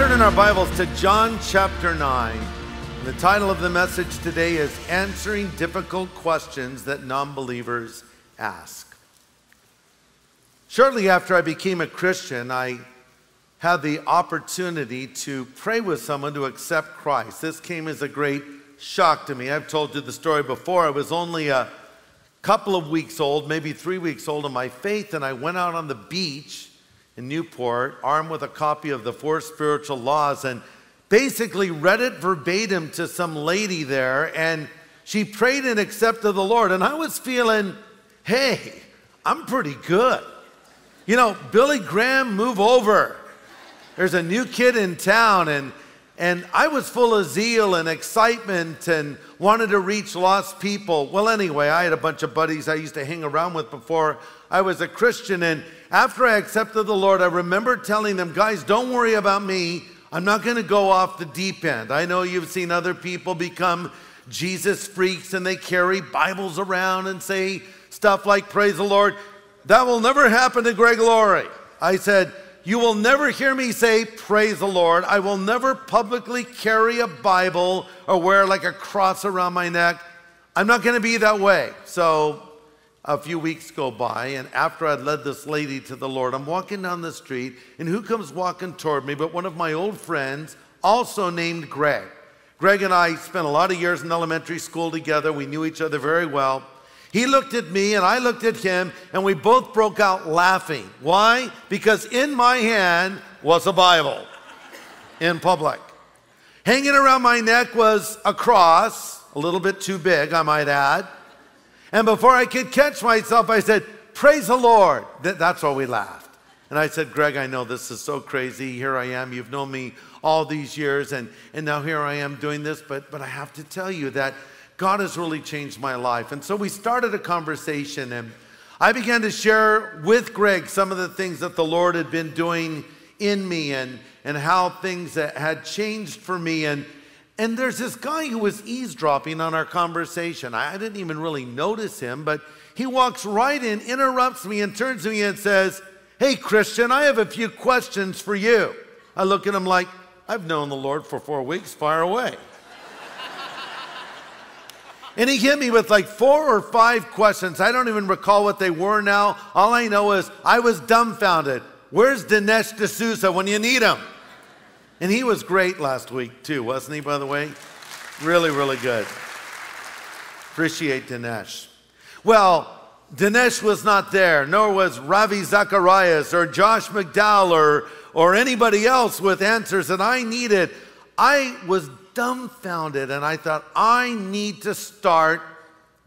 Turn in our Bibles to John chapter 9. The title of the message today is Answering Difficult Questions That Non Believers Ask. Shortly after I became a Christian, I had the opportunity to pray with someone to accept Christ. This came as a great shock to me. I've told you the story before. I was only a couple of weeks old, maybe three weeks old in my faith, and I went out on the beach in Newport, armed with a copy of the Four Spiritual Laws, and basically read it verbatim to some lady there. And she prayed and accepted the Lord. And I was feeling, hey, I'm pretty good. You know, Billy Graham, move over. There's a new kid in town, and and I was full of zeal and excitement and wanted to reach lost people. Well, anyway, I had a bunch of buddies I used to hang around with before I was a Christian. And after I accepted the Lord, I remember telling them, guys, don't worry about me. I'm not going to go off the deep end. I know you've seen other people become Jesus freaks and they carry Bibles around and say stuff like, Praise the Lord. That will never happen to Greg Laurie. I said, you will never hear me say, Praise the Lord. I will never publicly carry a Bible or wear like a cross around my neck. I'm not going to be that way. So a few weeks go by, and after I'd led this lady to the Lord, I'm walking down the street, and who comes walking toward me but one of my old friends, also named Greg. Greg and I spent a lot of years in elementary school together. We knew each other very well. He looked at me and I looked at him, and we both broke out laughing. Why? Because in my hand was a Bible in public. Hanging around my neck was a cross, a little bit too big, I might add. And before I could catch myself, I said, Praise the Lord. That's why we laughed. And I said, Greg, I know this is so crazy. Here I am. You've known me all these years, and, and now here I am doing this. But, but I have to tell you that God has really changed my life. And so we started a conversation, and I began to share with Greg some of the things that the Lord had been doing in me and, and how things had changed for me. And, and there's this guy who was eavesdropping on our conversation. I didn't even really notice him, but he walks right in, interrupts me, and turns to me and says, Hey, Christian, I have a few questions for you. I look at him like, I've known the Lord for four weeks, fire away. And he hit me with like four or five questions. I don't even recall what they were now. All I know is I was dumbfounded. Where's Dinesh D'Souza when you need him? And he was great last week too, wasn't he, by the way? Really, really good. Appreciate Dinesh. Well, Dinesh was not there, nor was Ravi Zacharias or Josh McDowell or, or anybody else with answers that I needed. I was dumbfounded and I thought, I need to start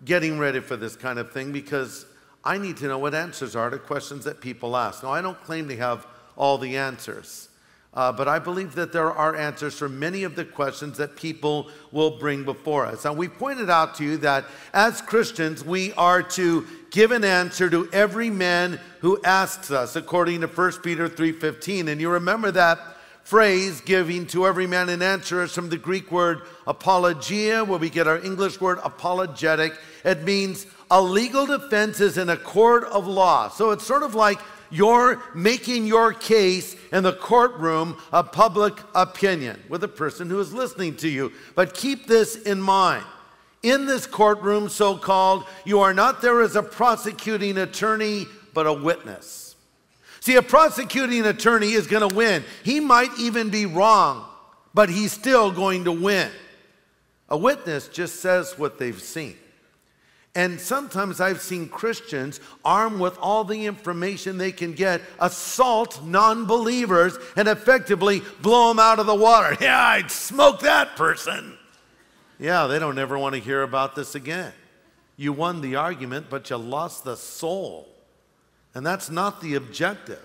getting ready for this kind of thing because I need to know what answers are to questions that people ask. Now, I don't claim to have all the answers, uh, but I believe that there are answers for many of the questions that people will bring before us. And we pointed out to you that as Christians, we are to give an answer to every man who asks us, according to 1 Peter 3.15. And you remember that phrase, giving to every man an answer, is from the Greek word apologia, where we get our English word apologetic. It means a legal defense is in a court of law. So it's sort of like you're making your case in the courtroom of public opinion with a person who is listening to you. But keep this in mind. In this courtroom, so called, you are not there as a prosecuting attorney, but a witness. See, a prosecuting attorney is going to win. He might even be wrong, but he's still going to win. A witness just says what they've seen. And sometimes I've seen Christians armed with all the information they can get assault non believers and effectively blow them out of the water. Yeah, I'd smoke that person. Yeah, they don't ever want to hear about this again. You won the argument, but you lost the soul. And that's not the objective.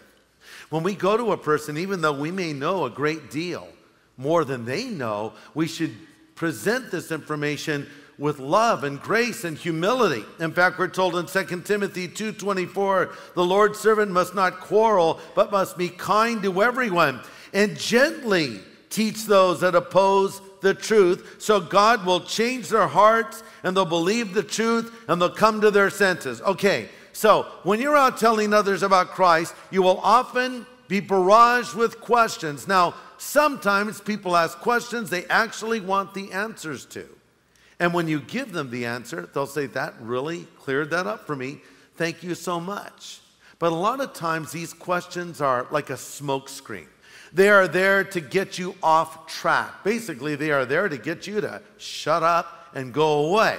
When we go to a person, even though we may know a great deal more than they know, we should present this information with love and grace and humility. In fact, we're told in 2 Timothy 2:24, the Lord's servant must not quarrel, but must be kind to everyone and gently teach those that oppose the truth, so God will change their hearts and they'll believe the truth and they'll come to their senses. Okay, so, when you're out telling others about Christ, you will often be barraged with questions. Now, sometimes people ask questions they actually want the answers to. And when you give them the answer, they'll say, That really cleared that up for me. Thank you so much. But a lot of times, these questions are like a smokescreen. They are there to get you off track. Basically, they are there to get you to shut up and go away.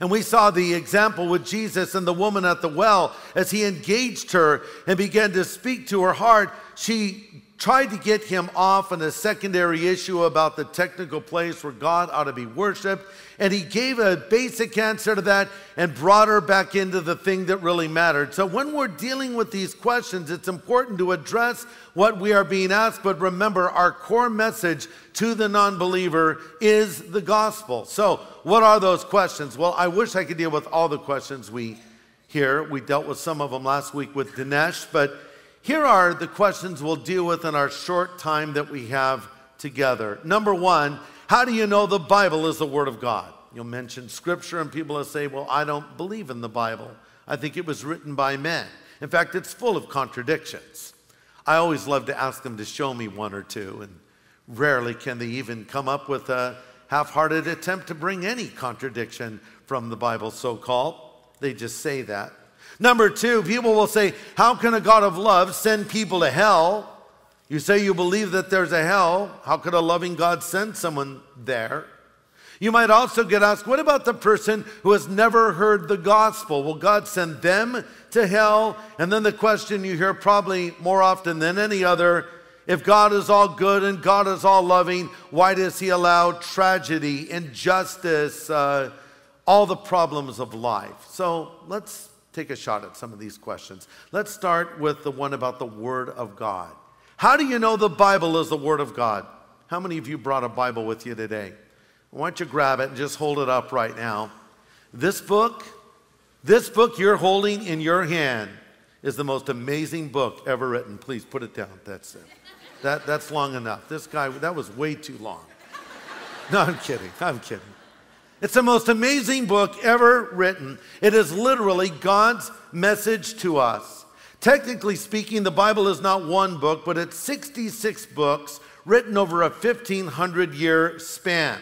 And we saw the example with Jesus and the woman at the well as he engaged her and began to speak to her heart. She tried to get him off on a secondary issue about the technical place where God ought to be worshiped. And he gave a basic answer to that and brought her back into the thing that really mattered. So when we're dealing with these questions, it's important to address what we are being asked. But remember, our core message to the non believer is the gospel. So, what are those questions? Well, I wish I could deal with all the questions we hear. We dealt with some of them last week with Dinesh, but here are the questions we'll deal with in our short time that we have together. Number one, how do you know the Bible is the Word of God? You'll mention Scripture, and people will say, Well, I don't believe in the Bible. I think it was written by men. In fact, it's full of contradictions. I always love to ask them to show me one or two, and rarely can they even come up with a half hearted attempt to bring any contradiction from the Bible, so called. They just say that. Number two, people will say, How can a God of love send people to hell? You say you believe that there's a hell. How could a loving God send someone there? You might also get asked, What about the person who has never heard the gospel? Will God send them to hell? And then the question you hear probably more often than any other if God is all good and God is all loving, why does He allow tragedy, injustice, uh, all the problems of life? So let's take a shot at some of these questions. Let's start with the one about the Word of God. How do you know the Bible is the Word of God? How many of you brought a Bible with you today? Why don't you grab it and just hold it up right now? This book, this book you're holding in your hand is the most amazing book ever written. Please put it down. That's it. That, that's long enough. This guy, that was way too long. No, I'm kidding. I'm kidding. It's the most amazing book ever written. It is literally God's message to us. Technically speaking, the Bible is not one book, but it's 66 books written over a 1500 year span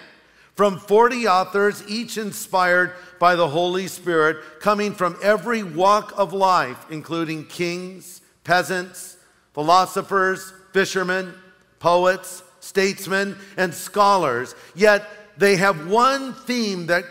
from 40 authors, each inspired by the Holy Spirit, coming from every walk of life, including kings, peasants, philosophers, fishermen, poets, statesmen, and scholars. Yet they have one theme that,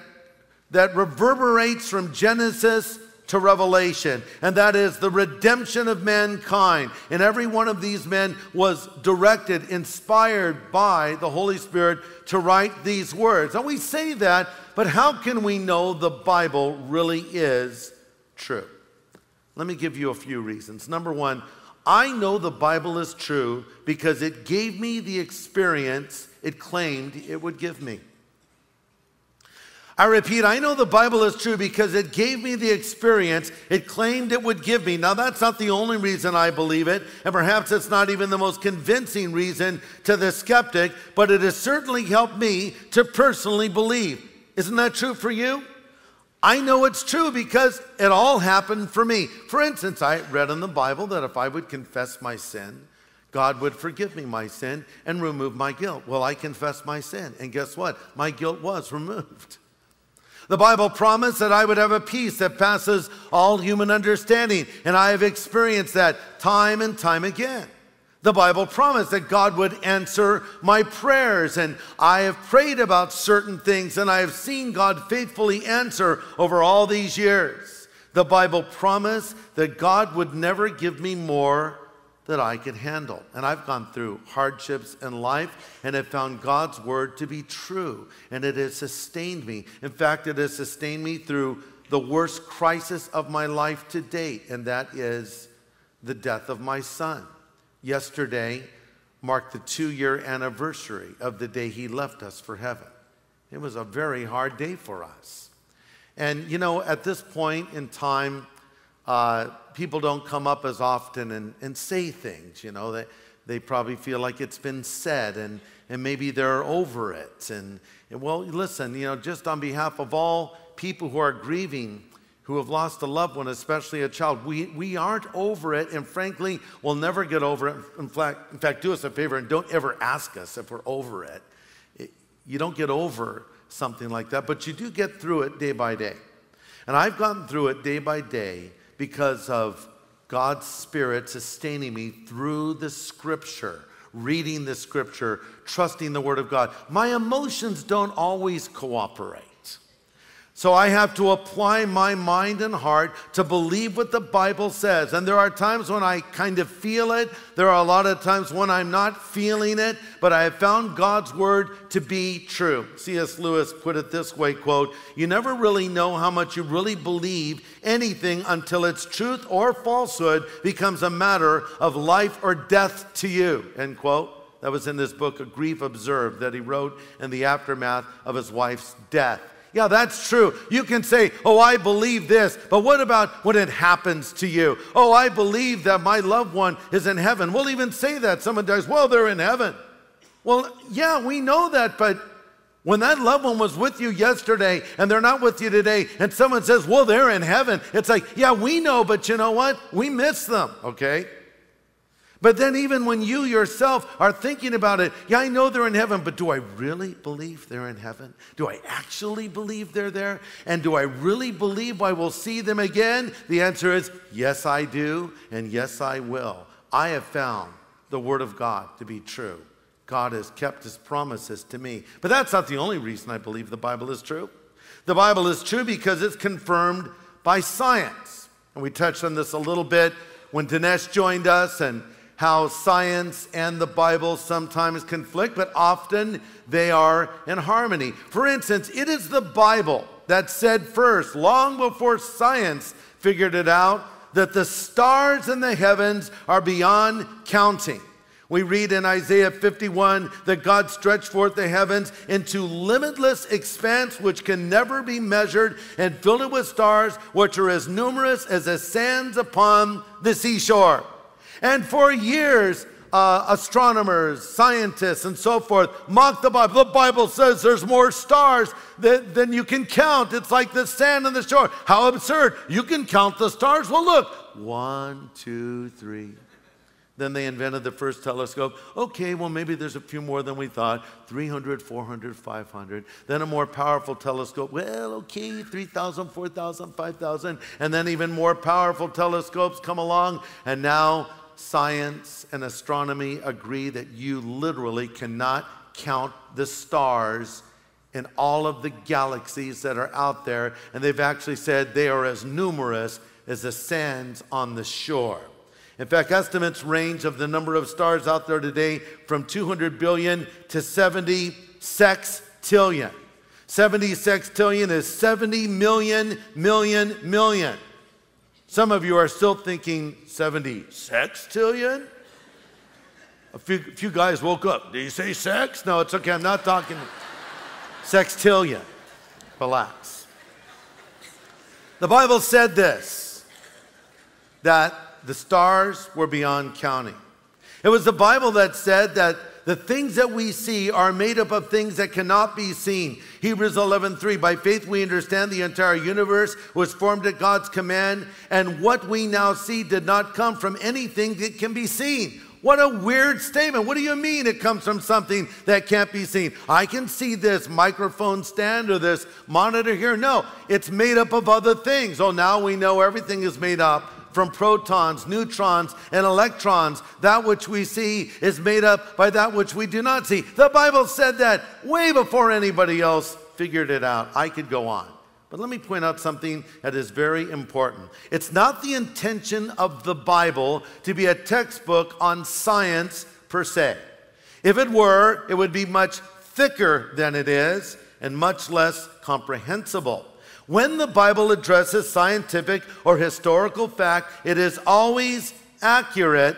that reverberates from Genesis to Revelation, and that is the redemption of mankind. And every one of these men was directed, inspired by the Holy Spirit to write these words. And we say that, but how can we know the Bible really is true? Let me give you a few reasons. Number one, I know the Bible is true because it gave me the experience it claimed it would give me. I repeat, I know the Bible is true because it gave me the experience it claimed it would give me. Now, that's not the only reason I believe it, and perhaps it's not even the most convincing reason to the skeptic, but it has certainly helped me to personally believe. Isn't that true for you? I know it's true because it all happened for me. For instance, I read in the Bible that if I would confess my sin, God would forgive me my sin and remove my guilt. Well, I confessed my sin, and guess what? My guilt was removed. The Bible promised that I would have a peace that passes all human understanding, and I have experienced that time and time again. The Bible promised that God would answer my prayers, and I have prayed about certain things, and I have seen God faithfully answer over all these years. The Bible promised that God would never give me more that I could handle. And I've gone through hardships in life and have found God's word to be true. And it has sustained me. In fact, it has sustained me through the worst crisis of my life to date, and that is the death of my son. Yesterday marked the two year anniversary of the day he left us for heaven. It was a very hard day for us. And, you know, at this point in time, uh, people don't come up as often and, and say things, you know. They, they probably feel like it's been said and, and maybe they're over it. And, and well, listen, you know, just on behalf of all people who are grieving, who have lost a loved one, especially a child. We, we aren't over it, and frankly, we'll never get over it. In fact, in fact, do us a favor and don't ever ask us if we're over it. it. You don't get over something like that, but you do get through it day by day. And I've gotten through it day by day because of God's Spirit sustaining me through the scripture, reading the scripture, trusting the Word of God. My emotions don't always cooperate. So I have to apply my mind and heart to believe what the Bible says. And there are times when I kind of feel it. There are a lot of times when I'm not feeling it, but I have found God's word to be true. C.S. Lewis put it this way, quote, "You never really know how much you really believe anything until its truth or falsehood becomes a matter of life or death to you." End quote. That was in this book, A Grief Observed, that he wrote in the aftermath of his wife's death. Yeah, that's true. You can say, Oh, I believe this, but what about when it happens to you? Oh, I believe that my loved one is in heaven. We'll even say that. Someone dies, Well, they're in heaven. Well, yeah, we know that, but when that loved one was with you yesterday and they're not with you today, and someone says, Well, they're in heaven, it's like, Yeah, we know, but you know what? We miss them, okay? But then, even when you yourself are thinking about it, yeah, I know they're in heaven, but do I really believe they're in heaven? Do I actually believe they're there? And do I really believe I will see them again? The answer is yes, I do, and yes, I will. I have found the Word of God to be true. God has kept His promises to me. But that's not the only reason I believe the Bible is true. The Bible is true because it's confirmed by science. And we touched on this a little bit when Dinesh joined us and how science and the Bible sometimes conflict, but often they are in harmony. For instance, it is the Bible that said first, long before science figured it out, that the stars in the heavens are beyond counting. We read in Isaiah 51 that God stretched forth the heavens into limitless expanse which can never be measured and filled it with stars which are as numerous as the sands upon the seashore. And for years, uh, astronomers, scientists, and so forth mock the Bible. The Bible says there's more stars than, than you can count. It's like the sand on the shore. How absurd. You can count the stars. Well, look one, two, three. Then they invented the first telescope. Okay, well, maybe there's a few more than we thought 300, 400, 500. Then a more powerful telescope. Well, okay, 3,000, 4,000, 5,000. And then even more powerful telescopes come along. And now science and astronomy agree that you literally cannot count the stars in all of the galaxies that are out there. And they've actually said they are as numerous as the sands on the shore. In fact, estimates range of the number of stars out there today from 200 billion to 70 sextillion. 70 sextillion is 70 million, million, million. Some of you are still thinking 70 sextillion? A few, few guys woke up. Did you say sex? No, it's okay. I'm not talking sextillion. Relax. The Bible said this that the stars were beyond counting. It was the Bible that said that the things that we see are made up of things that cannot be seen. Hebrews 11:3 By faith we understand the entire universe was formed at God's command and what we now see did not come from anything that can be seen. What a weird statement. What do you mean it comes from something that can't be seen? I can see this microphone stand or this monitor here. No, it's made up of other things. Oh, now we know everything is made up from protons, neutrons, and electrons. That which we see is made up by that which we do not see. The Bible said that way before anybody else figured it out. I could go on. But let me point out something that is very important. It's not the intention of the Bible to be a textbook on science per se. If it were, it would be much thicker than it is and much less comprehensible. When the Bible addresses scientific or historical fact, it is always accurate,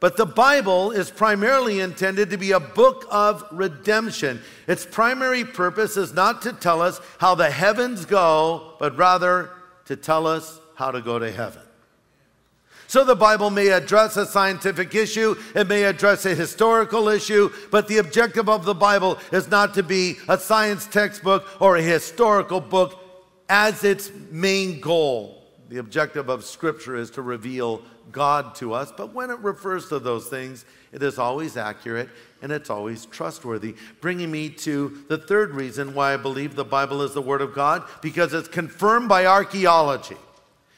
but the Bible is primarily intended to be a book of redemption. Its primary purpose is not to tell us how the heavens go, but rather to tell us how to go to heaven. So the Bible may address a scientific issue, it may address a historical issue, but the objective of the Bible is not to be a science textbook or a historical book as its main goal. The objective of Scripture is to reveal God to us, but when it refers to those things, it is always accurate and it's always trustworthy. Bringing me to the third reason why I believe the Bible is the Word of God, because it's confirmed by archaeology.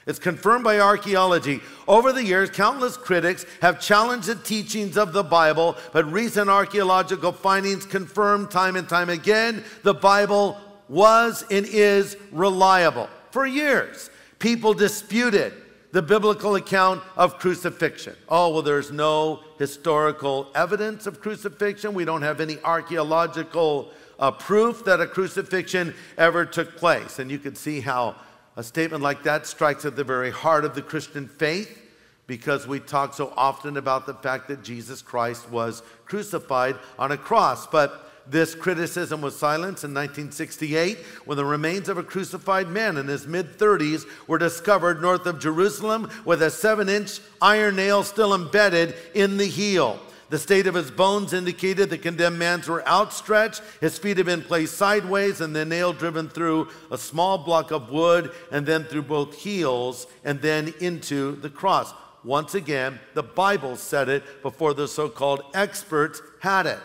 It's confirmed by archaeology. Over the years, countless critics have challenged the teachings of the Bible, but recent archaeological findings confirm time and time again the Bible was and is reliable. For years, people disputed the biblical account of crucifixion. Oh, well, there's no historical evidence of crucifixion. We don't have any archaeological uh, proof that a crucifixion ever took place. And you can see how a statement like that strikes at the very heart of the Christian faith because we talk so often about the fact that Jesus Christ was crucified on a cross. But this criticism was silenced in 1968 when the remains of a crucified man in his mid 30s were discovered north of Jerusalem with a seven inch iron nail still embedded in the heel. The state of his bones indicated the condemned man's were outstretched, his feet had been placed sideways, and the nail driven through a small block of wood, and then through both heels, and then into the cross. Once again, the Bible said it before the so called experts had it.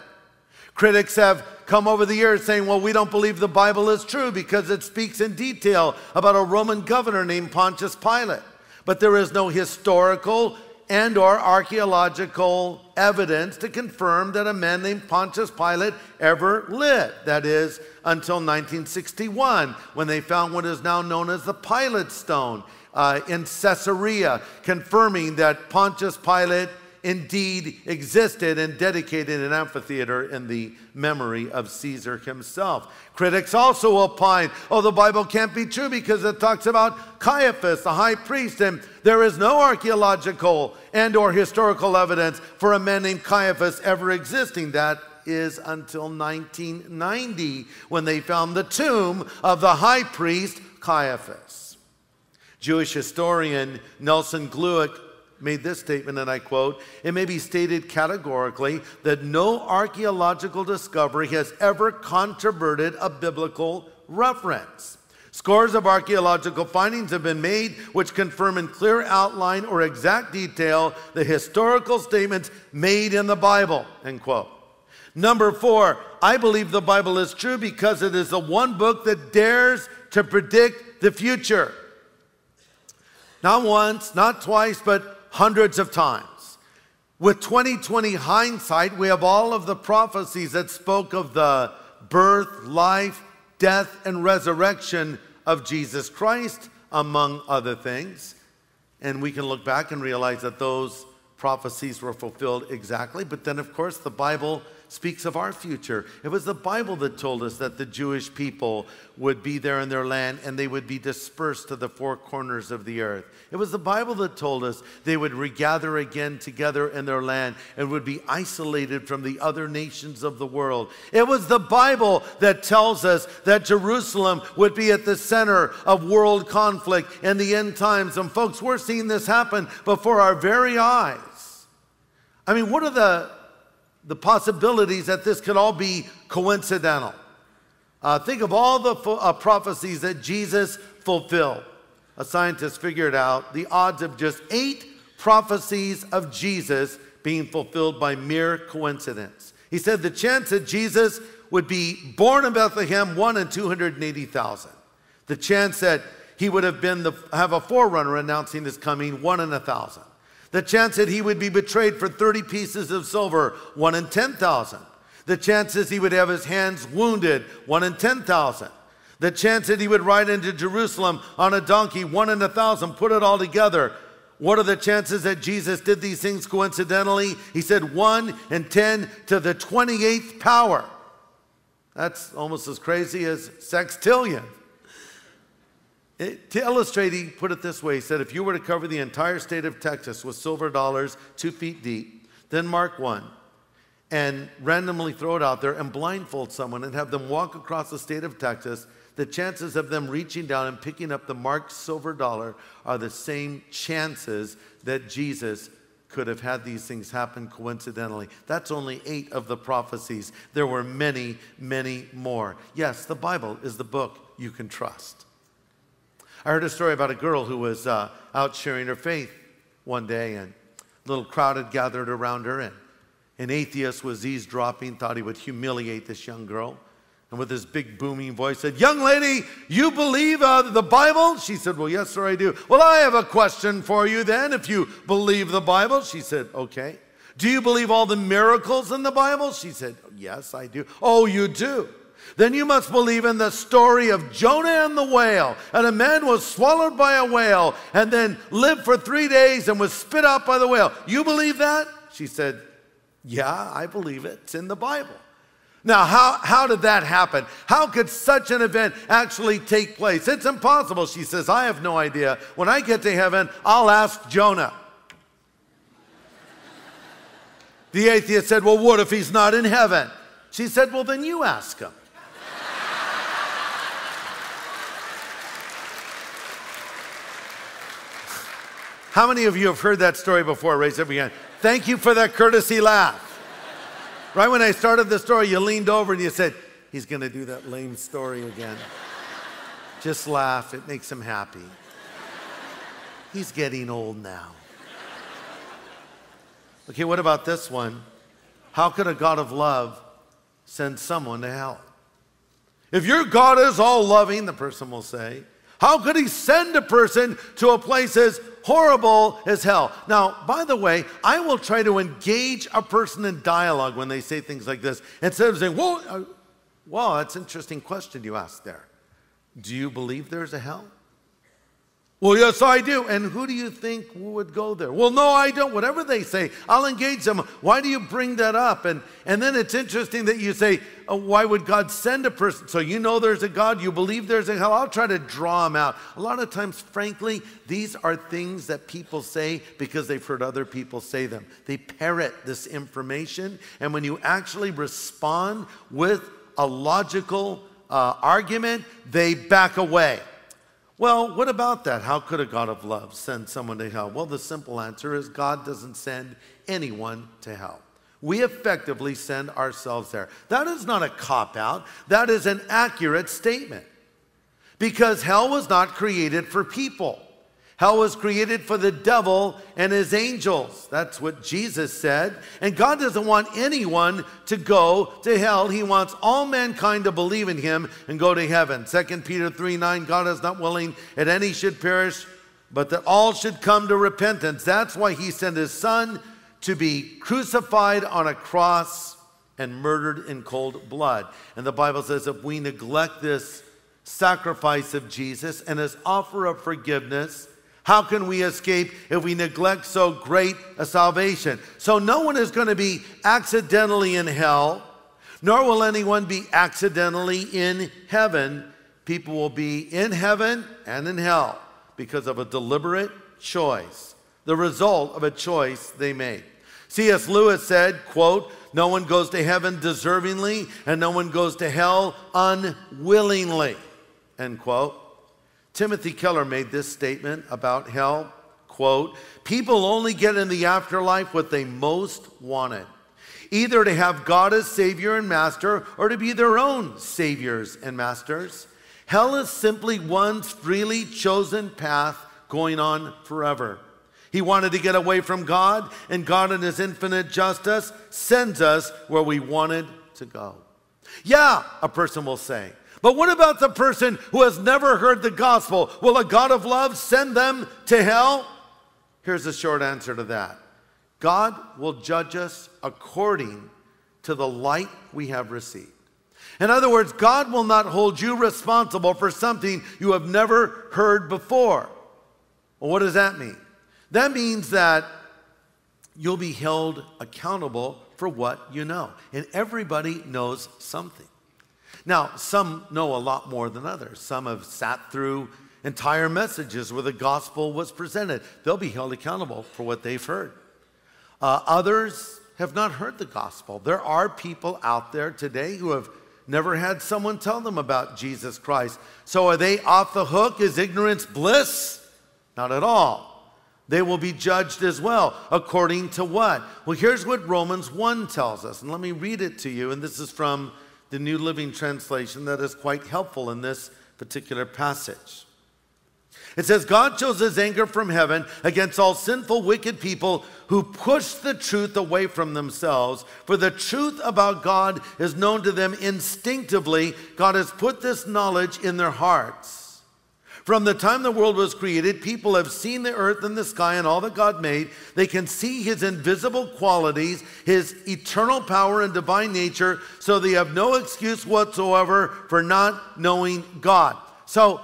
Critics have come over the years saying, well, we don't believe the Bible is true because it speaks in detail about a Roman governor named Pontius Pilate. But there is no historical and or archaeological evidence to confirm that a man named Pontius Pilate ever lived. That is until 1961 when they found what is now known as the Pilate stone uh, in Caesarea, confirming that Pontius Pilate indeed existed and dedicated an amphitheater in the memory of Caesar himself. Critics also opine, oh, the Bible can't be true because it talks about Caiaphas, the high priest, and there is no archaeological and or historical evidence for a man named Caiaphas ever existing. That is until 1990 when they found the tomb of the high priest Caiaphas. Jewish historian Nelson Glueck made this statement, and I quote It may be stated categorically that no archaeological discovery has ever controverted a biblical reference. Scores of archaeological findings have been made which confirm in clear outline or exact detail the historical statements made in the Bible. End quote. Number four, I believe the Bible is true because it is the one book that dares to predict the future. Not once, not twice, but hundreds of times. With 2020 hindsight, we have all of the prophecies that spoke of the birth, life, death, and resurrection of Jesus Christ, among other things. And we can look back and realize that those prophecies were fulfilled exactly. But then, of course, the Bible speaks of our future. It was the Bible that told us that the Jewish people would be there in their land and they would be dispersed to the four corners of the earth. It was the Bible that told us they would regather again together in their land and would be isolated from the other nations of the world. It was the Bible that tells us that Jerusalem would be at the center of world conflict in the end times. And folks, we're seeing this happen before our very eyes. I mean, what are the, the possibilities that this could all be coincidental? Uh, think of all the uh, prophecies that Jesus fulfilled a scientist figured out the odds of just eight prophecies of Jesus being fulfilled by mere coincidence. He said the chance that Jesus would be born in Bethlehem, one in 280,000. The chance that he would have been the, have a forerunner announcing his coming, one in a thousand. The chance that he would be betrayed for 30 pieces of silver, one in 10,000. The chances he would have his hands wounded, one in 10,000. The chance that he would ride into Jerusalem on a donkey, one in a thousand, put it all together. What are the chances that Jesus did these things coincidentally? He said 1 in 10 to the 28th power. That's almost as crazy as sextillion. It, to illustrate, he put it this way He said, If you were to cover the entire state of Texas with silver dollars two feet deep, then mark one and randomly throw it out there and blindfold someone and have them walk across the state of Texas the chances of them reaching down and picking up the marked silver dollar are the same chances that Jesus could have had these things happen coincidentally. That's only eight of the prophecies. There were many, many more. Yes, the Bible is the book you can trust. I heard a story about a girl who was uh, out sharing her faith one day, and a little crowd had gathered around her, and an atheist was eavesdropping, thought he would humiliate this young girl. And with his big booming voice said, Young lady, you believe uh, the Bible? She said, Well, yes, sir, I do. Well, I have a question for you then. If you believe the Bible, she said, Okay. Do you believe all the miracles in the Bible? She said, Yes, I do. Oh, you do? Then you must believe in the story of Jonah and the whale. And a man was swallowed by a whale and then lived for three days and was spit out by the whale. You believe that? She said, Yeah, I believe it. It's in the Bible. Now, how, how did that happen? How could such an event actually take place? It's impossible, she says. I have no idea. When I get to heaven, I'll ask Jonah. The atheist said, Well, what if he's not in heaven? She said, Well, then you ask him. How many of you have heard that story before? Raise up your hand. Thank you for that courtesy laugh. Right when I started the story, you leaned over and you said, He's going to do that lame story again. Just laugh, it makes him happy. He's getting old now. Okay, what about this one? How could a God of love send someone to hell? If your God is all loving, the person will say, how could he send a person to a place as horrible as hell? Now, by the way, I will try to engage a person in dialogue when they say things like this instead of saying, well, uh, well, that's an interesting question you asked there. Do you believe there's a hell? Well, yes, I do. And who do you think would go there? Well, no, I don't. Whatever they say, I'll engage them. Why do you bring that up? And, and then it's interesting that you say, oh, why would God send a person? So you know there's a God, you believe there's a hell. I'll try to draw them out. A lot of times, frankly, these are things that people say because they've heard other people say them. They parrot this information. And when you actually respond with a logical uh, argument, they back away. Well, what about that? How could a God of love send someone to hell? Well, the simple answer is God doesn't send anyone to hell. We effectively send ourselves there. That is not a cop out, that is an accurate statement. Because hell was not created for people. Hell was created for the devil and his angels. That's what Jesus said. And God doesn't want anyone to go to hell. He wants all mankind to believe in him and go to heaven. 2 Peter 3 9, God is not willing that any should perish, but that all should come to repentance. That's why he sent his son to be crucified on a cross and murdered in cold blood. And the Bible says if we neglect this sacrifice of Jesus and his offer of forgiveness, how can we escape if we neglect so great a salvation? So, no one is going to be accidentally in hell, nor will anyone be accidentally in heaven. People will be in heaven and in hell because of a deliberate choice, the result of a choice they made. C.S. Lewis said, quote, no one goes to heaven deservingly, and no one goes to hell unwillingly, end quote. Timothy Keller made this statement about hell, quote, people only get in the afterlife what they most wanted. Either to have God as Savior and Master or to be their own Saviors and Masters. Hell is simply one's freely chosen path going on forever. He wanted to get away from God, and God, in His infinite justice, sends us where we wanted to go. Yeah, a person will say, but what about the person who has never heard the gospel? Will a God of love send them to hell? Here's a short answer to that God will judge us according to the light we have received. In other words, God will not hold you responsible for something you have never heard before. Well, what does that mean? That means that you'll be held accountable for what you know. And everybody knows something. Now, some know a lot more than others. Some have sat through entire messages where the gospel was presented. They'll be held accountable for what they've heard. Uh, others have not heard the gospel. There are people out there today who have never had someone tell them about Jesus Christ. So are they off the hook? Is ignorance bliss? Not at all. They will be judged as well. According to what? Well, here's what Romans 1 tells us. And let me read it to you. And this is from the New Living Translation that is quite helpful in this particular passage. It says, God shows his anger from heaven against all sinful, wicked people who push the truth away from themselves. For the truth about God is known to them instinctively. God has put this knowledge in their hearts. From the time the world was created, people have seen the earth and the sky and all that God made. They can see his invisible qualities, his eternal power and divine nature, so they have no excuse whatsoever for not knowing God. So,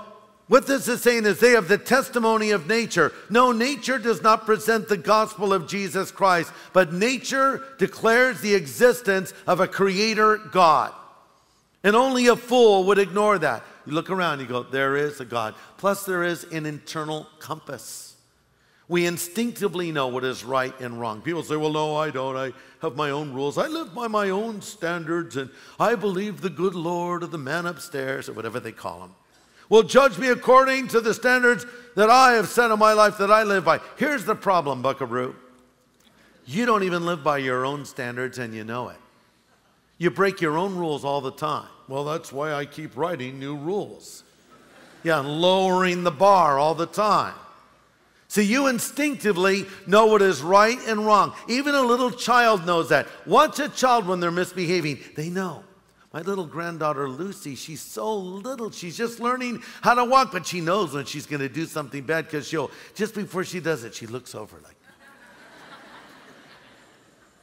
what this is saying is they have the testimony of nature. No, nature does not present the gospel of Jesus Christ, but nature declares the existence of a creator God. And only a fool would ignore that. You look around, you go, there is a God. Plus, there is an internal compass. We instinctively know what is right and wrong. People say, well, no, I don't. I have my own rules. I live by my own standards, and I believe the good Lord or the man upstairs, or whatever they call him will judge me according to the standards that I have set in my life that I live by. Here's the problem, Buckaroo. You don't even live by your own standards and you know it. You break your own rules all the time. Well, that's why I keep writing new rules. Yeah, and lowering the bar all the time. See, you instinctively know what is right and wrong. Even a little child knows that. Watch a child when they're misbehaving, they know. My little granddaughter Lucy, she's so little. She's just learning how to walk, but she knows when she's going to do something bad because she'll, just before she does it, she looks over like.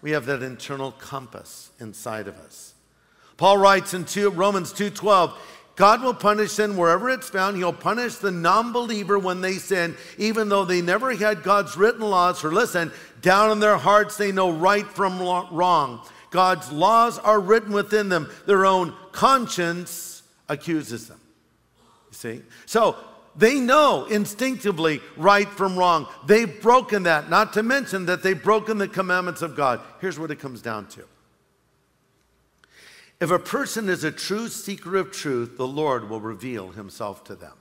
we have that internal compass inside of us. Paul writes in two, Romans 2:12, God will punish sin wherever it's found. He'll punish the non-believer when they sin, even though they never had God's written laws. For listen, down in their hearts they know right from wrong. God's laws are written within them. Their own conscience accuses them. You see? So they know instinctively right from wrong. They've broken that, not to mention that they've broken the commandments of God. Here's what it comes down to. If a person is a true seeker of truth, the Lord will reveal himself to them.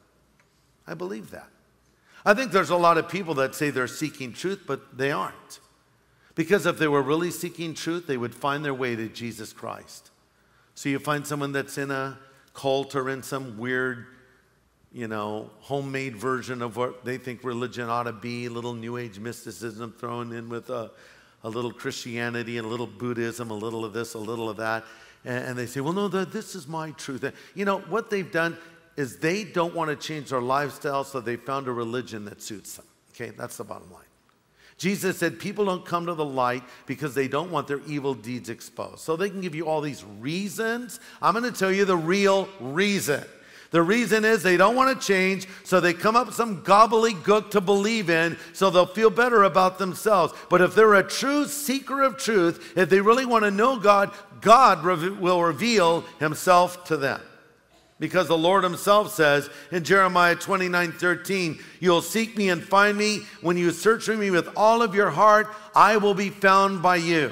I believe that. I think there's a lot of people that say they're seeking truth, but they aren't. Because if they were really seeking truth, they would find their way to Jesus Christ. So you find someone that's in a cult or in some weird, you know, homemade version of what they think religion ought to be, a little New Age mysticism thrown in with a, a little Christianity and a little Buddhism, a little of this, a little of that. And, they say, well, no, this is my truth. You know, what they've done is they don't want to change their lifestyle, so they found a religion that suits them. Okay, that's the bottom line. Jesus said people don't come to the light because they don't want their evil deeds exposed. So they can give you all these reasons. I'm going to tell you the real reason. The reason is they don't want to change, so they come up with some gobbledygook to believe in, so they'll feel better about themselves. But if they're a true seeker of truth, if they really want to know God, God will reveal himself to them. Because the Lord Himself says in Jeremiah 29 13, You'll seek me and find me. When you search for me with all of your heart, I will be found by you.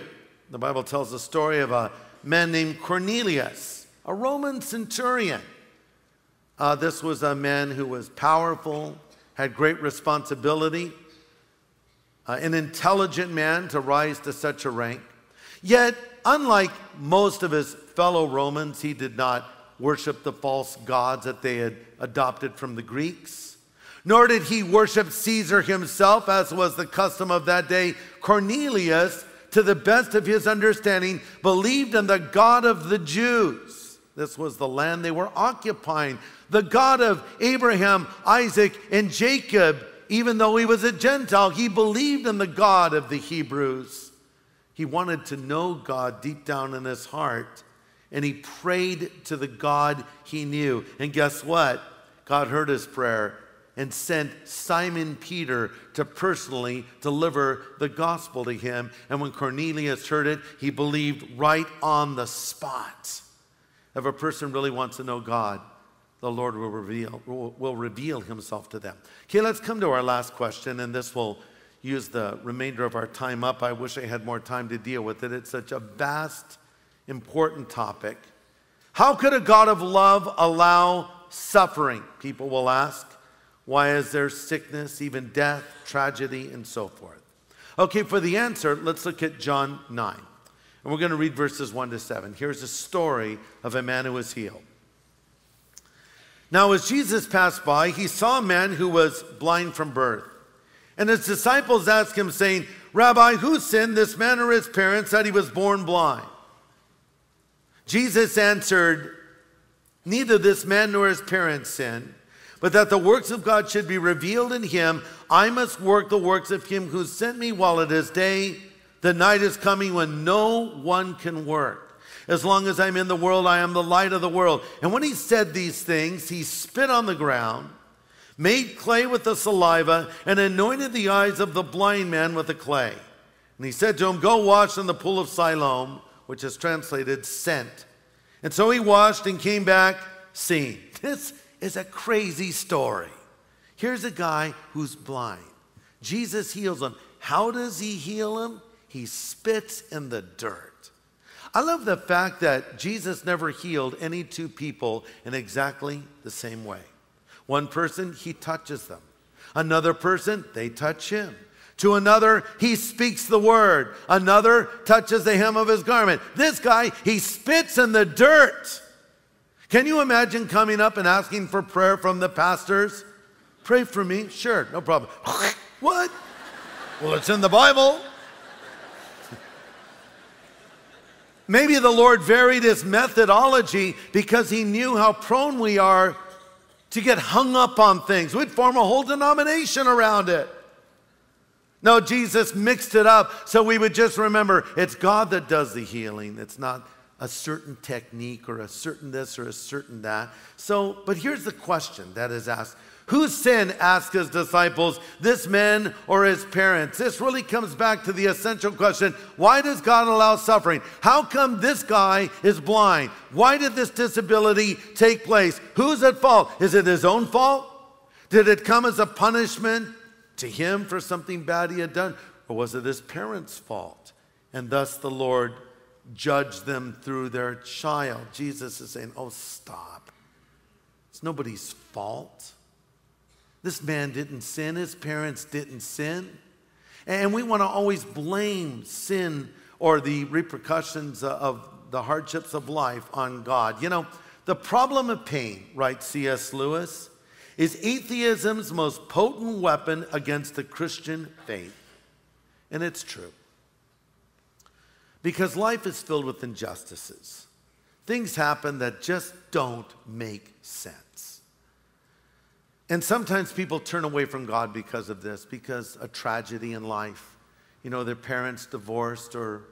The Bible tells the story of a man named Cornelius, a Roman centurion. Uh, this was a man who was powerful, had great responsibility, uh, an intelligent man to rise to such a rank. Yet, unlike most of his fellow Romans, he did not worship the false gods that they had adopted from the Greeks. Nor did he worship Caesar himself, as was the custom of that day. Cornelius, to the best of his understanding, believed in the God of the Jews. This was the land they were occupying. The God of Abraham, Isaac, and Jacob, even though he was a Gentile, he believed in the God of the Hebrews. He wanted to know God deep down in his heart and he prayed to the God he knew. And guess what? God heard his prayer and sent Simon Peter to personally deliver the gospel to him. And when Cornelius heard it, he believed right on the spot. If a person really wants to know God, the Lord will reveal, will reveal himself to them. Okay, let's come to our last question, and this will use the remainder of our time up. I wish I had more time to deal with it. It's such a vast important topic. How could a God of love allow suffering? People will ask. Why is there sickness, even death, tragedy, and so forth? Okay, for the answer, let's look at John 9. And we're going to read verses 1 to 7. Here's a story of a man who was healed. Now, as Jesus passed by, he saw a man who was blind from birth. And his disciples asked him, saying, Rabbi, who sinned, this man or his parents, that he was born blind? Jesus answered, Neither this man nor his parents sinned, but that the works of God should be revealed in him. I must work the works of him who sent me while it is day. The night is coming when no one can work. As long as I'm in the world, I am the light of the world. And when he said these things, he spit on the ground, made clay with the saliva, and anointed the eyes of the blind man with the clay. And he said to him, Go wash in the pool of Siloam, which is translated sent. And so he washed and came back seeing. This is a crazy story. Here's a guy who's blind. Jesus heals him. How does he heal him? He spits in the dirt. I love the fact that Jesus never healed any two people in exactly the same way. One person, he touches them. Another person, they touch him. To another, he speaks the word. Another touches the hem of his garment. This guy, he spits in the dirt. Can you imagine coming up and asking for prayer from the pastors? Pray for me? Sure, no problem. what? Well, it's in the Bible. Maybe the Lord varied his methodology because he knew how prone we are to get hung up on things. We'd form a whole denomination around it. No, Jesus mixed it up so we would just remember it's God that does the healing. It's not a certain technique or a certain this or a certain that. So, but here's the question that is asked Whose sin, asked his disciples, this man or his parents? This really comes back to the essential question why does God allow suffering? How come this guy is blind? Why did this disability take place? Who's at fault? Is it his own fault? Did it come as a punishment to him for something bad he had done? Or was it his parents' fault? And thus the Lord judged them through their child. Jesus is saying, Oh, stop. It's nobody's fault. This man didn't sin, his parents didn't sin. And we want to always blame sin or the repercussions of the hardships of life on God. You know, the problem of pain, writes C.S. Lewis, is atheism's most potent weapon against the Christian faith. And it's true. Because life is filled with injustices. Things happen that just don't make sense. And sometimes people turn away from God because of this, because a tragedy in life. You know, their parents divorced, or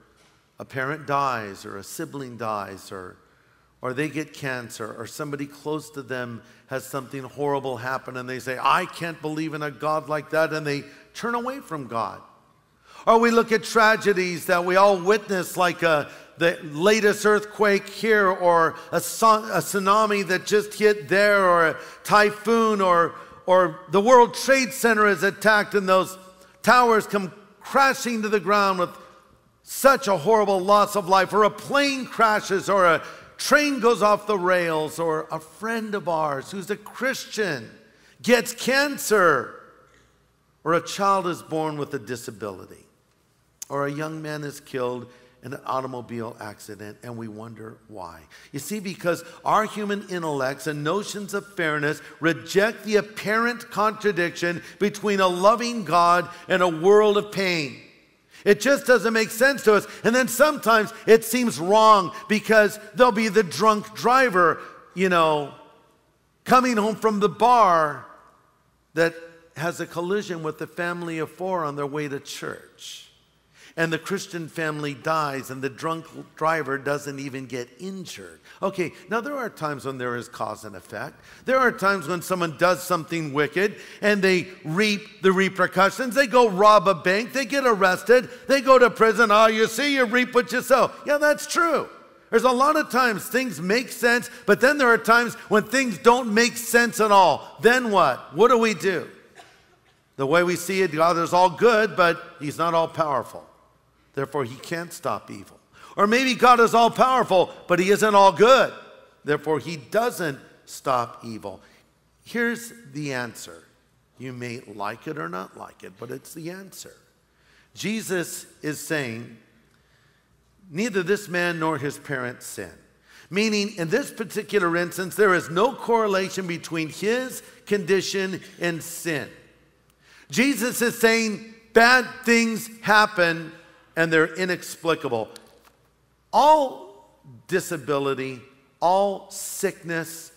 a parent dies, or a sibling dies, or, or they get cancer, or somebody close to them has something horrible happen, and they say, I can't believe in a God like that, and they turn away from God. Or we look at tragedies that we all witness, like a, the latest earthquake here, or a, a tsunami that just hit there, or a typhoon, or, or the World Trade Center is attacked and those towers come crashing to the ground with such a horrible loss of life, or a plane crashes, or a train goes off the rails, or a friend of ours who's a Christian gets cancer, or a child is born with a disability, or a young man is killed an automobile accident and we wonder why. You see, because our human intellects and notions of fairness reject the apparent contradiction between a loving God and a world of pain. It just doesn't make sense to us. And then sometimes it seems wrong because there'll be the drunk driver, you know, coming home from the bar that has a collision with the family of four on their way to church and the Christian family dies and the drunk driver doesn't even get injured. Okay, now there are times when there is cause and effect. There are times when someone does something wicked and they reap the repercussions. They go rob a bank, they get arrested, they go to prison. Oh, you see, you reap what you sow. Yeah, that's true. There's a lot of times things make sense, but then there are times when things don't make sense at all. Then what? What do we do? The way we see it, God is all good, but He's not all powerful. Therefore, he can't stop evil. Or maybe God is all powerful, but he isn't all good. Therefore, he doesn't stop evil. Here's the answer. You may like it or not like it, but it's the answer. Jesus is saying, neither this man nor his parents sinned. Meaning, in this particular instance, there is no correlation between his condition and sin. Jesus is saying bad things happen and they're inexplicable. All disability, all sickness,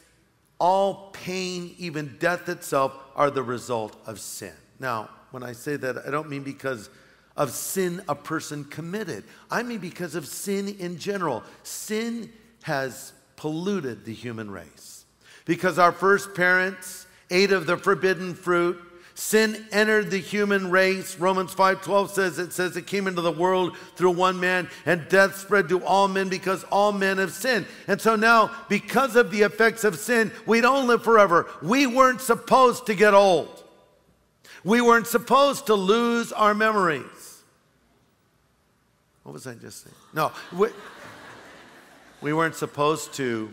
all pain, even death itself, are the result of sin. Now, when I say that, I don't mean because of sin a person committed, I mean because of sin in general. Sin has polluted the human race. Because our first parents ate of the forbidden fruit, Sin entered the human race. Romans 5:12 says it says it came into the world through one man and death spread to all men because all men have sinned. And so now because of the effects of sin, we don't live forever. We weren't supposed to get old. We weren't supposed to lose our memories. What was I just saying? No, we, we weren't supposed to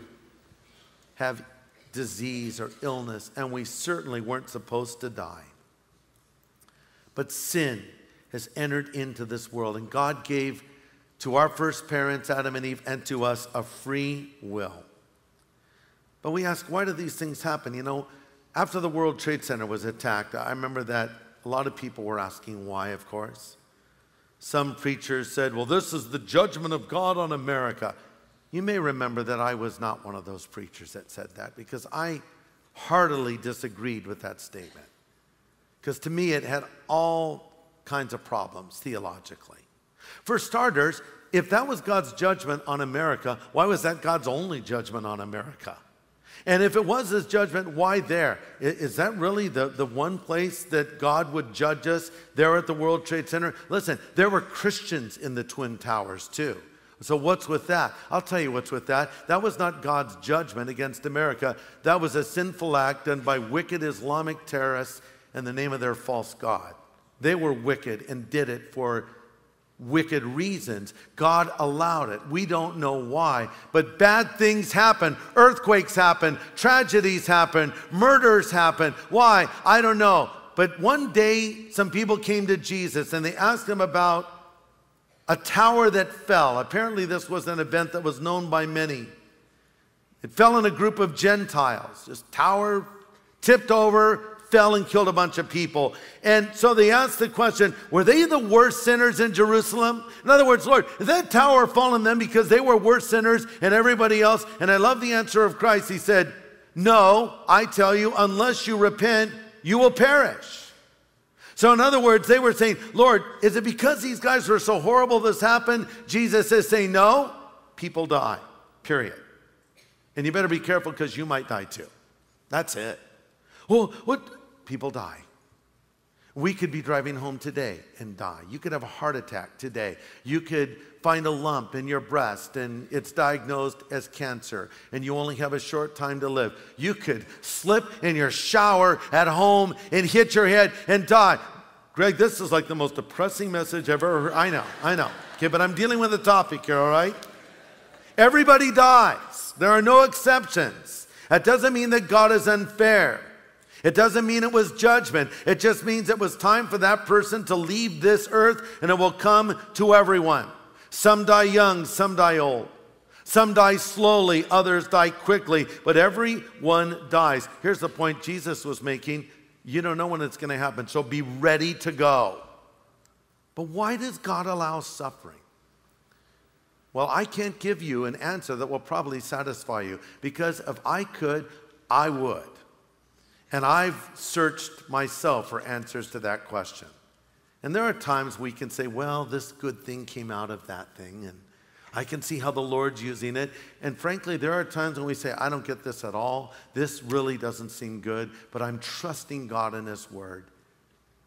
have disease or illness, and we certainly weren't supposed to die. But sin has entered into this world, and God gave to our first parents, Adam and Eve, and to us a free will. But we ask, why do these things happen? You know, after the World Trade Center was attacked, I remember that a lot of people were asking why, of course. Some preachers said, well, this is the judgment of God on America. You may remember that I was not one of those preachers that said that because I heartily disagreed with that statement. Because to me, it had all kinds of problems theologically. For starters, if that was God's judgment on America, why was that God's only judgment on America? And if it was his judgment, why there? Is that really the, the one place that God would judge us there at the World Trade Center? Listen, there were Christians in the Twin Towers too. So, what's with that? I'll tell you what's with that. That was not God's judgment against America. That was a sinful act done by wicked Islamic terrorists in the name of their false God. They were wicked and did it for wicked reasons. God allowed it. We don't know why. But bad things happen. Earthquakes happen. Tragedies happen. Murders happen. Why? I don't know. But one day, some people came to Jesus and they asked him about a tower that fell. Apparently, this was an event that was known by many. It fell in a group of Gentiles. This tower tipped over, fell and killed a bunch of people. And so they asked the question were they the worst sinners in Jerusalem? In other words, Lord, that tower fallen them because they were worse sinners and everybody else? And I love the answer of Christ. He said, No, I tell you, unless you repent, you will perish. So, in other words, they were saying, Lord, is it because these guys were so horrible this happened? Jesus is saying, No, people die, period. And you better be careful because you might die too. That's it. Well, what? People die. We could be driving home today and die. You could have a heart attack today. You could find a lump in your breast and it's diagnosed as cancer and you only have a short time to live. You could slip in your shower at home and hit your head and die. Greg, this is like the most depressing message I've ever heard. I know, I know. Okay, but I'm dealing with a topic here, all right? Everybody dies. There are no exceptions. That doesn't mean that God is unfair. It doesn't mean it was judgment. It just means it was time for that person to leave this earth and it will come to everyone. Some die young, some die old. Some die slowly, others die quickly, but everyone dies. Here's the point Jesus was making you don't know when it's going to happen, so be ready to go. But why does God allow suffering? Well, I can't give you an answer that will probably satisfy you because if I could, I would. And I've searched myself for answers to that question. And there are times we can say, well, this good thing came out of that thing, and I can see how the Lord's using it. And frankly, there are times when we say, I don't get this at all. This really doesn't seem good, but I'm trusting God in His Word.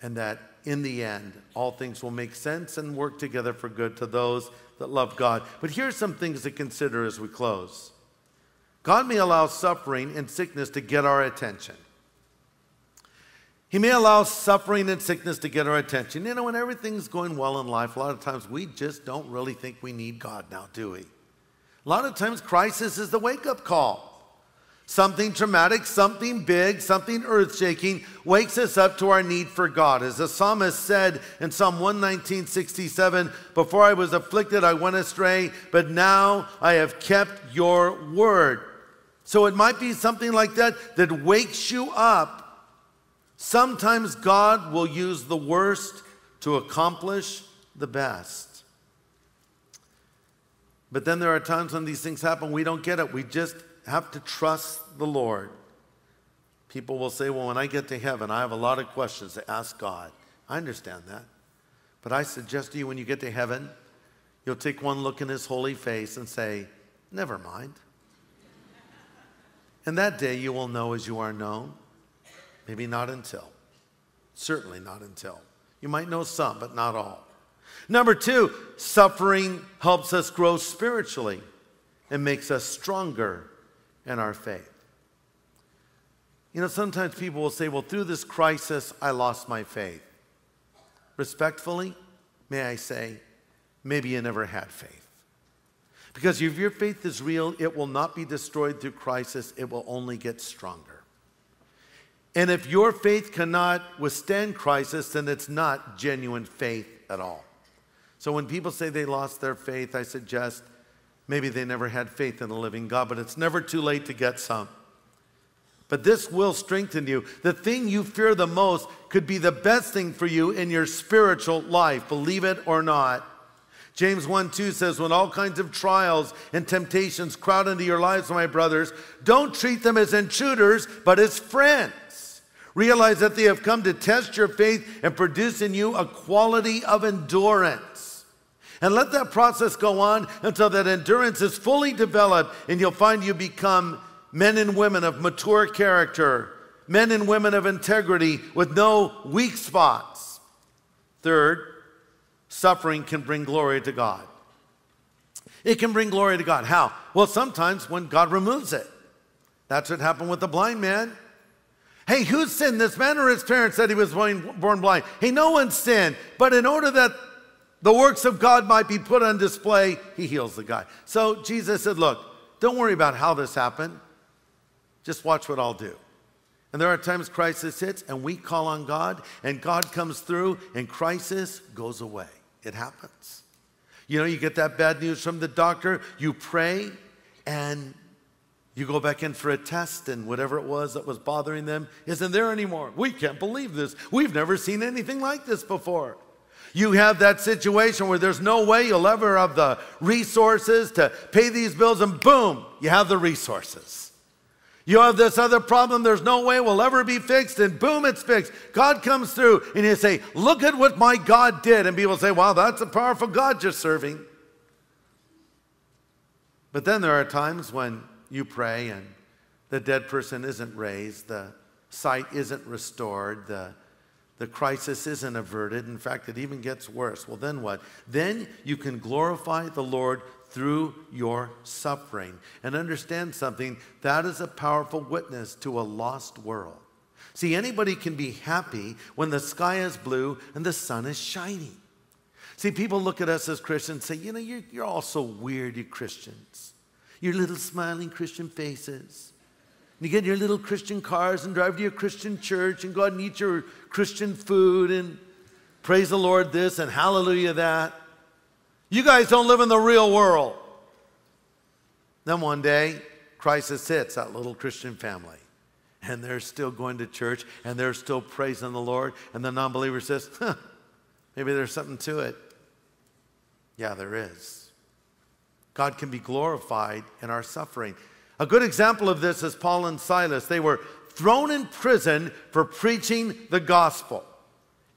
And that in the end, all things will make sense and work together for good to those that love God. But here's some things to consider as we close God may allow suffering and sickness to get our attention. He may allow suffering and sickness to get our attention. You know, when everything's going well in life, a lot of times we just don't really think we need God now, do we? A lot of times, crisis is the wake up call. Something traumatic, something big, something earth shaking wakes us up to our need for God. As the psalmist said in Psalm 119, 67, Before I was afflicted, I went astray, but now I have kept your word. So it might be something like that that wakes you up. Sometimes God will use the worst to accomplish the best. But then there are times when these things happen, we don't get it. We just have to trust the Lord. People will say, Well, when I get to heaven, I have a lot of questions to ask God. I understand that. But I suggest to you, when you get to heaven, you'll take one look in his holy face and say, Never mind. And that day you will know as you are known. Maybe not until. Certainly not until. You might know some, but not all. Number two, suffering helps us grow spiritually and makes us stronger in our faith. You know, sometimes people will say, well, through this crisis, I lost my faith. Respectfully, may I say, maybe you never had faith. Because if your faith is real, it will not be destroyed through crisis, it will only get stronger. And if your faith cannot withstand crisis, then it's not genuine faith at all. So when people say they lost their faith, I suggest maybe they never had faith in the living God, but it's never too late to get some. But this will strengthen you. The thing you fear the most could be the best thing for you in your spiritual life, believe it or not. James 1 2 says, When all kinds of trials and temptations crowd into your lives, my brothers, don't treat them as intruders, but as friends. Realize that they have come to test your faith and produce in you a quality of endurance. And let that process go on until that endurance is fully developed, and you'll find you become men and women of mature character, men and women of integrity with no weak spots. Third, suffering can bring glory to God. It can bring glory to God. How? Well, sometimes when God removes it. That's what happened with the blind man. Hey, who sinned, this man or his parents that he was born blind? Hey, no one sinned. But in order that the works of God might be put on display, he heals the guy. So Jesus said, Look, don't worry about how this happened. Just watch what I'll do. And there are times crisis hits and we call on God and God comes through and crisis goes away. It happens. You know, you get that bad news from the doctor, you pray, and you go back in for a test, and whatever it was that was bothering them isn't there anymore. We can't believe this. We've never seen anything like this before. You have that situation where there's no way you'll ever have the resources to pay these bills, and boom, you have the resources. You have this other problem, there's no way will ever be fixed, and boom, it's fixed. God comes through, and you say, Look at what my God did. And people say, Wow, that's a powerful God you're serving. But then there are times when you pray and the dead person isn't raised, the sight isn't restored, the, the crisis isn't averted. In fact, it even gets worse. Well, then what? Then you can glorify the Lord through your suffering. And understand something that is a powerful witness to a lost world. See, anybody can be happy when the sky is blue and the sun is shining. See, people look at us as Christians and say, you know, you're, you're all so weird, you Christians. Your little smiling Christian faces. And you get in your little Christian cars and drive to your Christian church and go out and eat your Christian food and praise the Lord this and hallelujah that. You guys don't live in the real world. Then one day, crisis hits that little Christian family. And they're still going to church and they're still praising the Lord. And the non believer says, huh, maybe there's something to it. Yeah, there is. God can be glorified in our suffering. A good example of this is Paul and Silas. They were thrown in prison for preaching the gospel,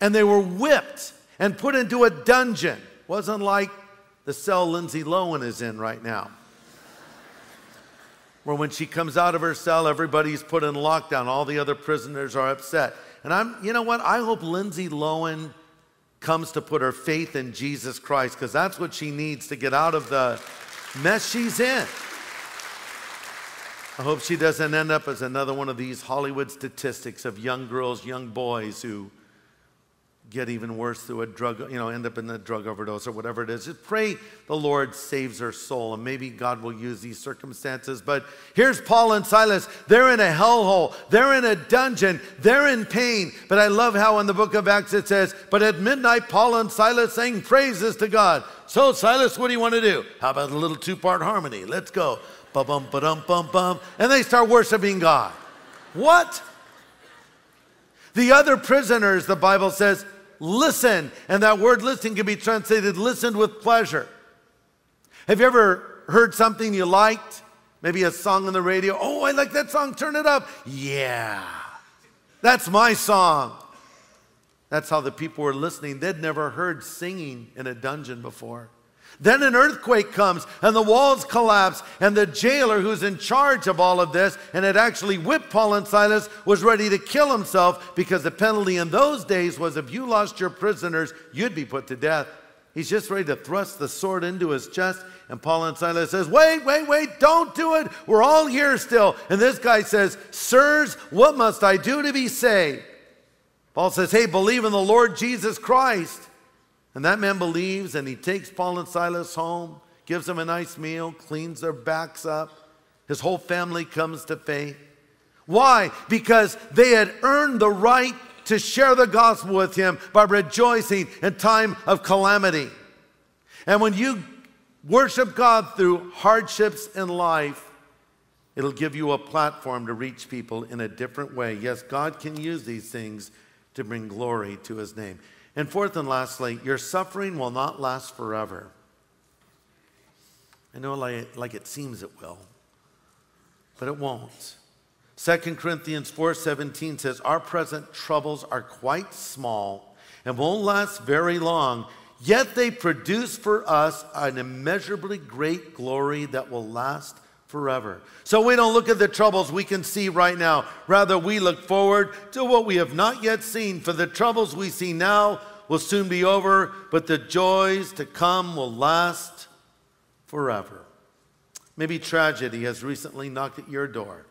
and they were whipped and put into a dungeon. Wasn't like the cell Lindsay Lohan is in right now. Where when she comes out of her cell, everybody's put in lockdown. All the other prisoners are upset. And I'm, you know what? I hope Lindsay Lohan comes to put her faith in Jesus Christ because that's what she needs to get out of the mess she's in. I hope she doesn't end up as another one of these Hollywood statistics of young girls, young boys who get even worse through a drug, you know, end up in a drug overdose or whatever it is. Just pray the Lord saves her soul, and maybe God will use these circumstances. But here's Paul and Silas. They're in a hellhole, they're in a dungeon, they're in pain. But I love how in the book of Acts it says, But at midnight, Paul and Silas sang praises to God. So, Silas, what do you want to do? How about a little two part harmony? Let's go. Ba bum ba dum bum bum. And they start worshiping God. What? The other prisoners, the Bible says, listen. And that word listen can be translated listened with pleasure. Have you ever heard something you liked? Maybe a song on the radio. Oh, I like that song. Turn it up. Yeah. That's my song. That's how the people were listening. They'd never heard singing in a dungeon before. Then an earthquake comes and the walls collapse, and the jailer who's in charge of all of this and had actually whipped Paul and Silas was ready to kill himself because the penalty in those days was if you lost your prisoners, you'd be put to death. He's just ready to thrust the sword into his chest, and Paul and Silas says, "Wait, wait, wait! Don't do it. We're all here still." And this guy says, "Sirs, what must I do to be saved?" Paul says, "Hey, believe in the Lord Jesus Christ." And that man believes and he takes Paul and Silas home, gives them a nice meal, cleans their backs up. His whole family comes to faith. Why? Because they had earned the right to share the gospel with him by rejoicing in time of calamity. And when you worship God through hardships in life, it'll give you a platform to reach people in a different way. Yes, God can use these things to bring glory to his name. And fourth and lastly, your suffering will not last forever. I know like, like it seems it will, but it won't. 2 Corinthians 4:17 says, "Our present troubles are quite small and won't last very long, yet they produce for us an immeasurably great glory that will last forever. So we don't look at the troubles we can see right now. Rather, we look forward to what we have not yet seen. For the troubles we see now will soon be over, but the joys to come will last forever. Maybe tragedy has recently knocked at your door.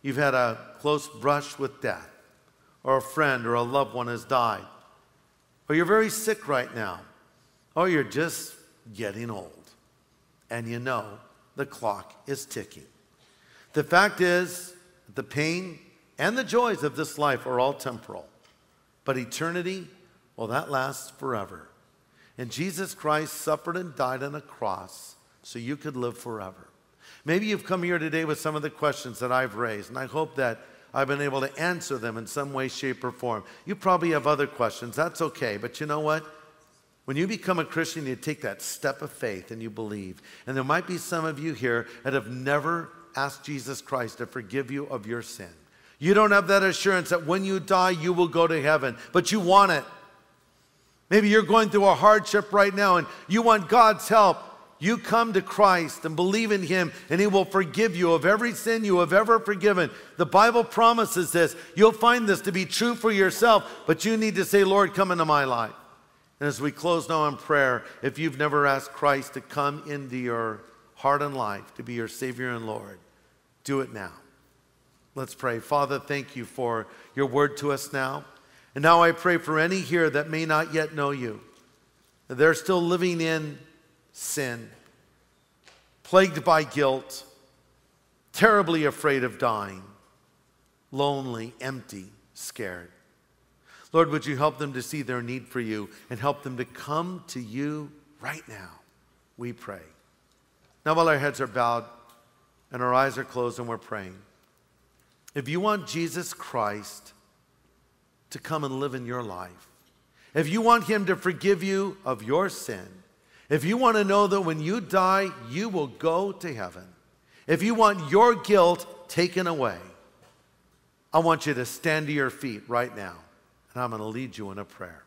You've had a close brush with death, or a friend or a loved one has died, or you're very sick right now, or you're just getting old, and you know the clock is ticking. The fact is, the pain and the joys of this life are all temporal, but eternity well, that lasts forever. And Jesus Christ suffered and died on a cross so you could live forever. Maybe you've come here today with some of the questions that I've raised, and I hope that I've been able to answer them in some way, shape, or form. You probably have other questions. That's okay. But you know what? When you become a Christian, you take that step of faith and you believe. And there might be some of you here that have never asked Jesus Christ to forgive you of your sin. You don't have that assurance that when you die, you will go to heaven, but you want it. Maybe you're going through a hardship right now and you want God's help. You come to Christ and believe in Him, and He will forgive you of every sin you have ever forgiven. The Bible promises this. You'll find this to be true for yourself, but you need to say, Lord, come into my life. And as we close now in prayer, if you've never asked Christ to come into your heart and life to be your Savior and Lord, do it now. Let's pray. Father, thank you for your word to us now. And now I pray for any here that may not yet know you. They're still living in sin, plagued by guilt, terribly afraid of dying, lonely, empty, scared. Lord, would you help them to see their need for you and help them to come to you right now? We pray. Now, while our heads are bowed and our eyes are closed and we're praying, if you want Jesus Christ, to come and live in your life, if you want Him to forgive you of your sin, if you want to know that when you die, you will go to heaven, if you want your guilt taken away, I want you to stand to your feet right now, and I'm going to lead you in a prayer.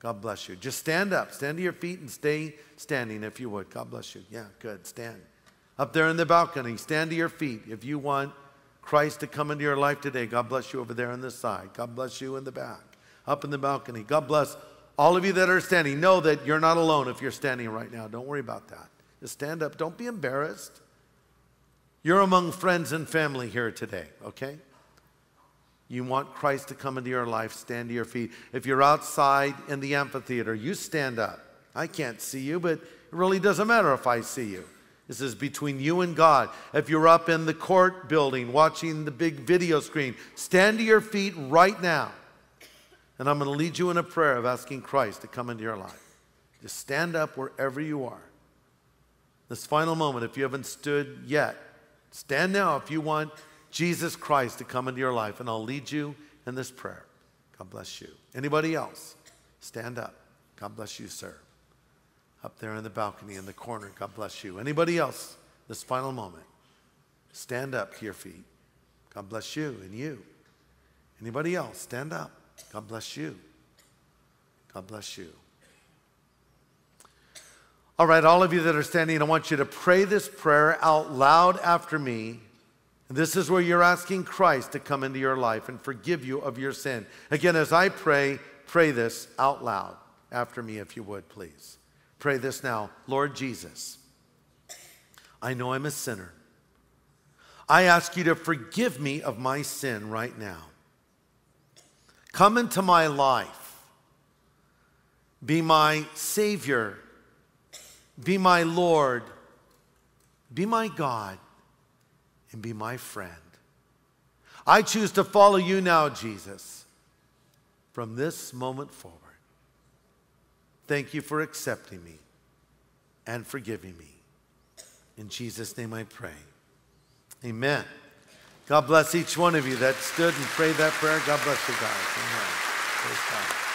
God bless you. Just stand up, stand to your feet, and stay standing if you would. God bless you. Yeah, good. Stand. Up there in the balcony, stand to your feet if you want Christ to come into your life today. God bless you over there on this side. God bless you in the back, up in the balcony. God bless all of you that are standing. Know that you're not alone if you're standing right now. Don't worry about that. Just stand up. Don't be embarrassed. You're among friends and family here today, okay? You want Christ to come into your life, stand to your feet. If you're outside in the amphitheater, you stand up. I can't see you, but it really doesn't matter if I see you. This is between you and God. If you're up in the court building watching the big video screen, stand to your feet right now. And I'm going to lead you in a prayer of asking Christ to come into your life. Just stand up wherever you are. This final moment, if you haven't stood yet, stand now if you want Jesus Christ to come into your life, and I'll lead you in this prayer. God bless you. Anybody else? Stand up. God bless you, sir. Up there in the balcony in the corner, God bless you. Anybody else? This final moment. Stand up to your feet. God bless you and you. Anybody else? Stand up. God bless you. God bless you. All right, all of you that are standing, I want you to pray this prayer out loud after me this is where you're asking Christ to come into your life and forgive you of your sin. Again, as I pray, pray this out loud after me, if you would, please. Pray this now Lord Jesus, I know I'm a sinner. I ask you to forgive me of my sin right now. Come into my life. Be my Savior. Be my Lord. Be my God and be my friend. I choose to follow you now, Jesus, from this moment forward. Thank you for accepting me and forgiving me. In Jesus' name I pray. Amen. God bless each one of you that stood and prayed that prayer. God bless you guys. Amen. Praise God.